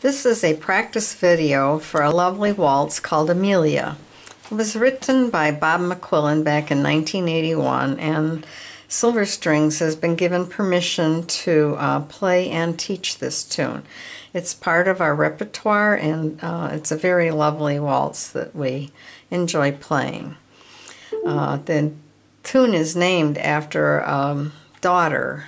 This is a practice video for a lovely waltz called Amelia. It was written by Bob McQuillen back in 1981 and Silver Strings has been given permission to uh, play and teach this tune. It's part of our repertoire and uh, it's a very lovely waltz that we enjoy playing. Uh, the tune is named after a um, daughter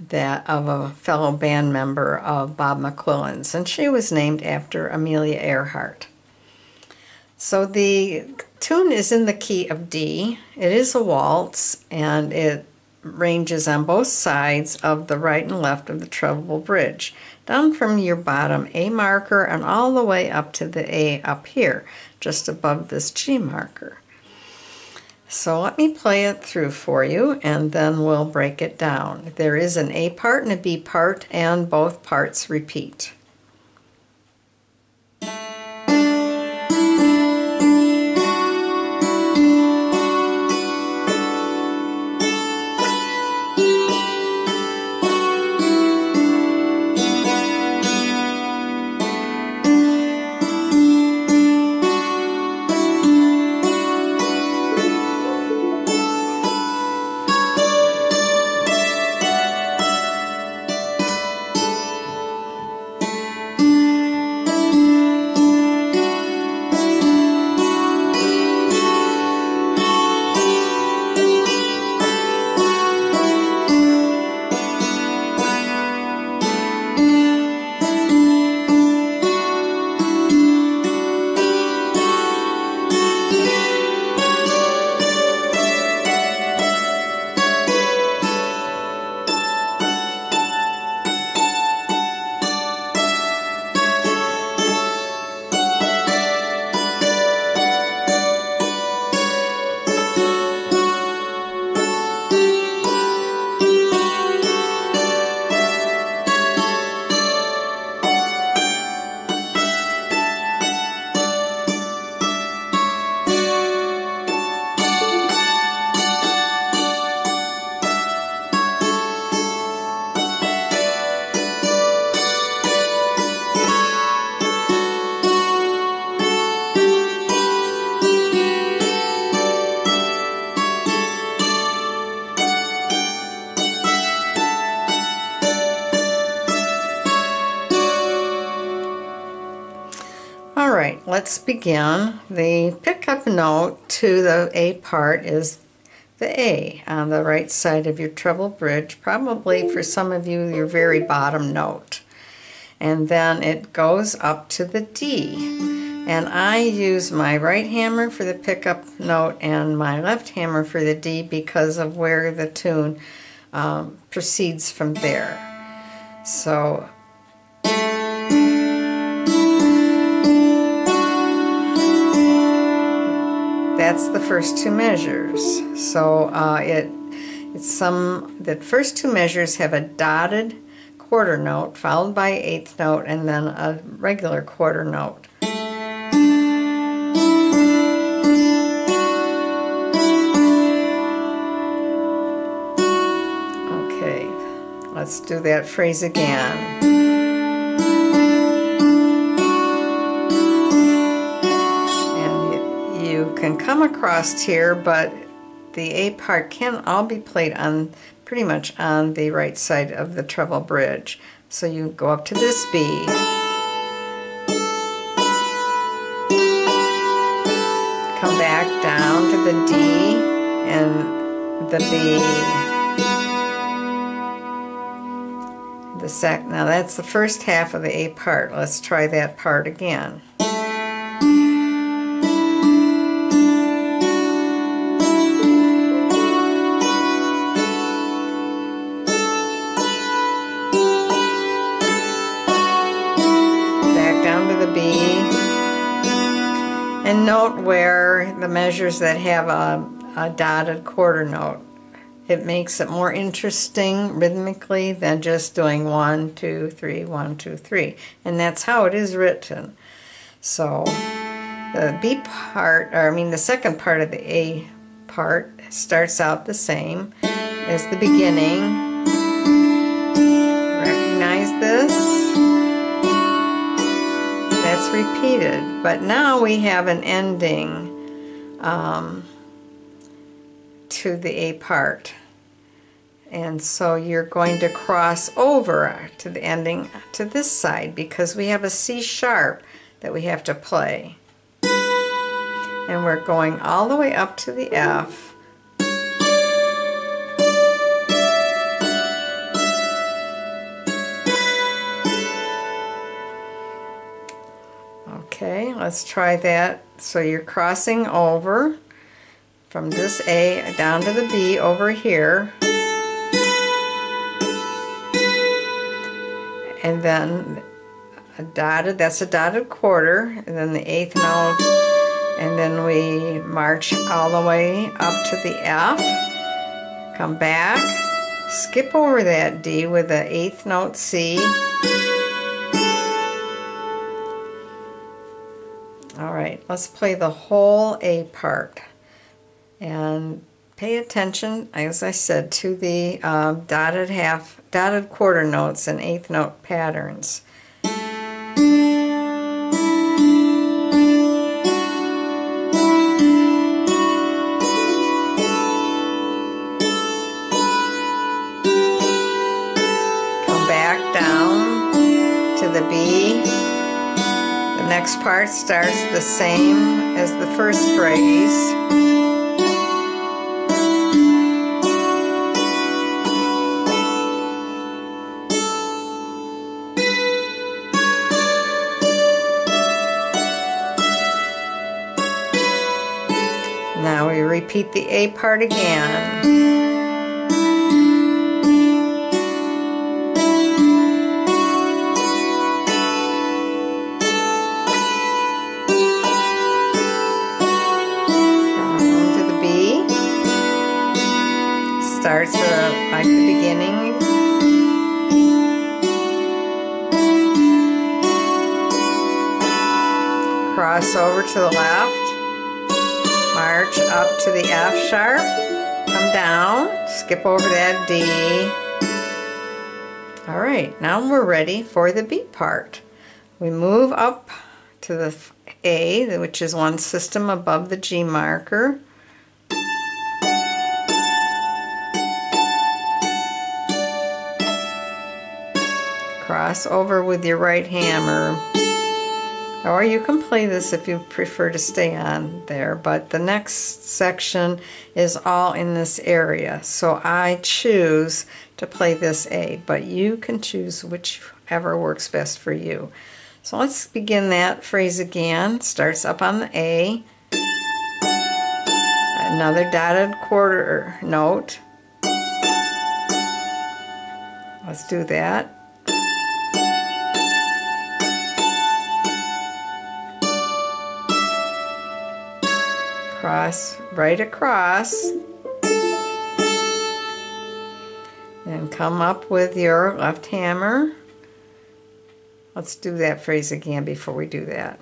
that of a fellow band member of Bob McQuillen's, and she was named after Amelia Earhart. So the tune is in the key of D. It is a waltz, and it ranges on both sides of the right and left of the treble bridge, down from your bottom A marker and all the way up to the A up here, just above this G marker. So let me play it through for you and then we'll break it down. There is an A part and a B part and both parts repeat. Let's begin. The pickup note to the A part is the A on the right side of your treble bridge, probably for some of you your very bottom note. And then it goes up to the D. And I use my right hammer for the pickup note and my left hammer for the D because of where the tune um, proceeds from there. So that's the first two measures. So uh, it it's some the first two measures have a dotted quarter note followed by eighth note and then a regular quarter note. Okay, let's do that phrase again. Can come across here, but the A part can all be played on pretty much on the right side of the treble bridge. So you go up to this B, come back down to the D and the B. The sec now that's the first half of the A part. Let's try that part again. B and note where the measures that have a, a dotted quarter note. It makes it more interesting rhythmically than just doing one, two, three, one, two, three. And that's how it is written. So the B part, or I mean the second part of the A part starts out the same as the beginning. Repeated. But now we have an ending um, to the A part. And so you're going to cross over to the ending to this side because we have a C sharp that we have to play. And we're going all the way up to the F. let's try that. So you're crossing over from this A down to the B over here. And then a dotted, that's a dotted quarter, and then the eighth note, and then we march all the way up to the F, come back, skip over that D with the eighth note C, right, let's play the whole A part. And pay attention, as I said, to the uh, dotted half, dotted quarter notes and eighth note patterns. Come back down to the B next part starts the same as the first phrase. Now we repeat the A part again. Skip over that D. Alright, now we're ready for the B part. We move up to the A, which is one system above the G marker. cross over with your right hammer. Or you can play this if you prefer to stay on there, but the next section is all in this area. So I choose to play this A, but you can choose whichever works best for you. So let's begin that phrase again. Starts up on the A. Another dotted quarter note. Let's do that. Right across. And come up with your left hammer. Let's do that phrase again before we do that.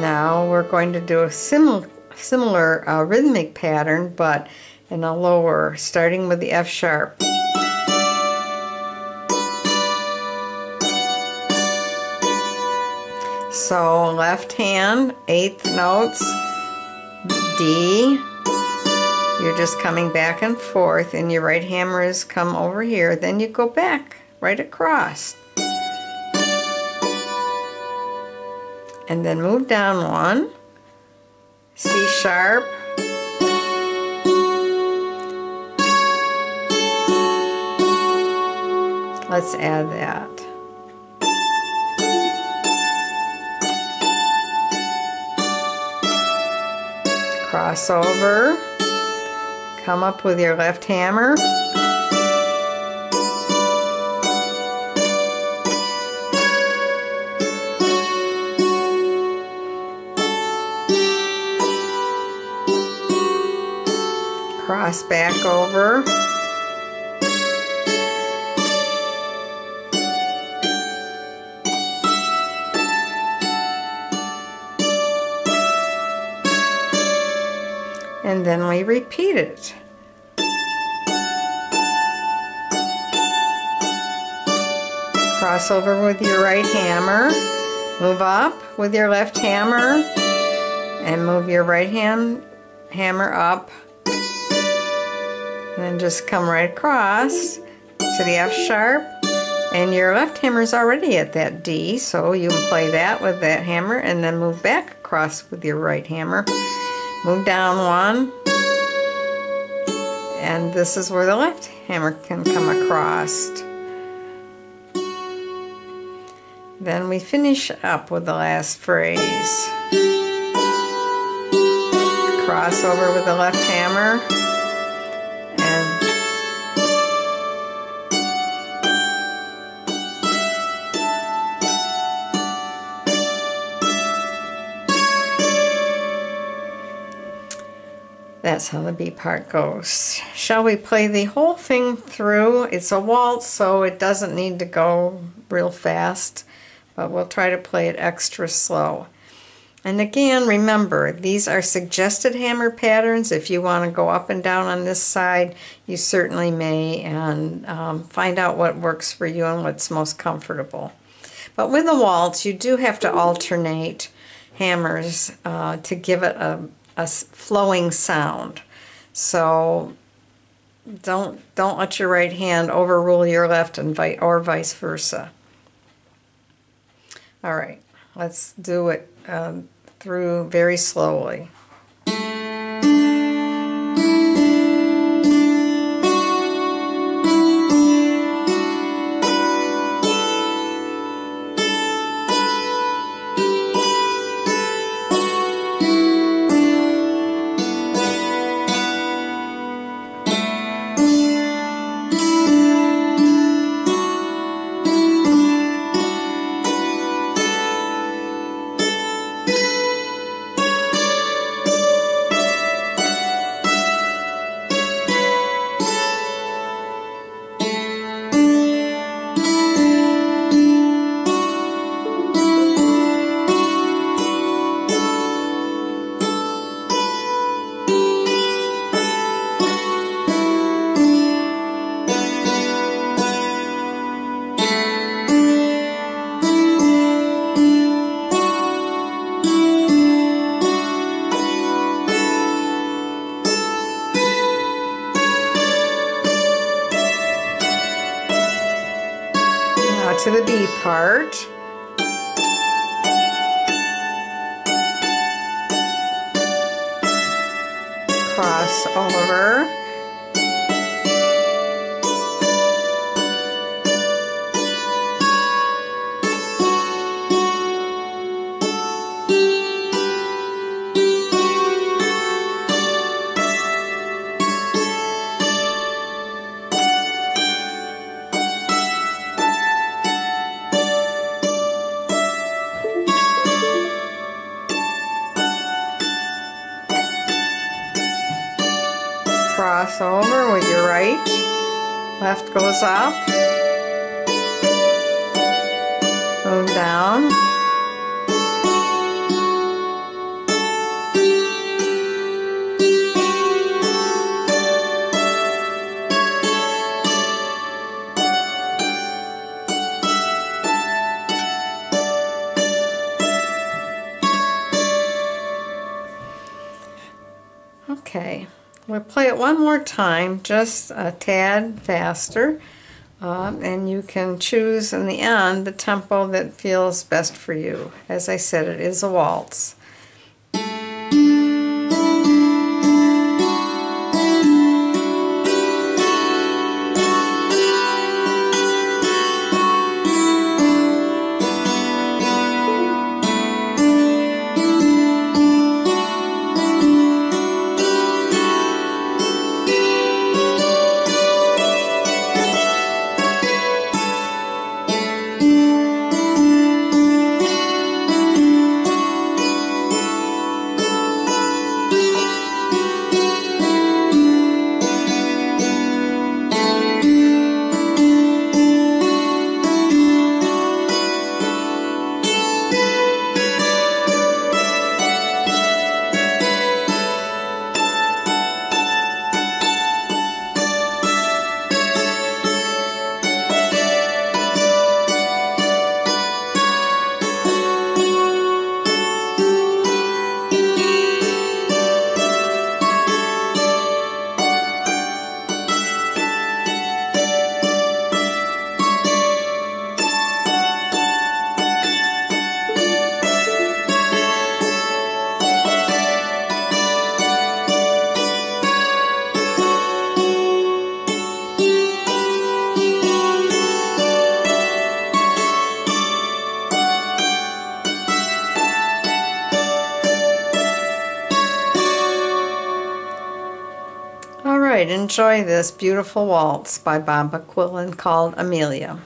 Now we're going to do a similar similar uh, rhythmic pattern but in a lower starting with the F sharp So left hand, eighth notes, D. You're just coming back and forth and your right hammer is come over here. Then you go back right across. And then move down one. C sharp. Let's add that. Cross over, come up with your left hammer, cross back over, and then we repeat it. Cross over with your right hammer. Move up with your left hammer and move your right hand hammer up. And then just come right across to the F sharp. And your left hammer is already at that D, so you can play that with that hammer and then move back across with your right hammer. Move down one. And this is where the left hammer can come across. Then we finish up with the last phrase. Cross over with the left hammer. That's how the B part goes. Shall we play the whole thing through? It's a waltz, so it doesn't need to go real fast, but we'll try to play it extra slow. And again, remember, these are suggested hammer patterns. If you want to go up and down on this side, you certainly may, and um, find out what works for you and what's most comfortable. But with a waltz, you do have to alternate hammers uh, to give it a a flowing sound. So don't don't let your right hand overrule your left and vi or vice versa. All right, let's do it um, through very slowly. Cross over. Cross over with your right. Left goes up. Move down. Okay. We'll play it one more time, just a tad faster. Uh, and you can choose in the end the tempo that feels best for you. As I said, it is a waltz. Enjoy this beautiful waltz by Bob McQuillen called Amelia.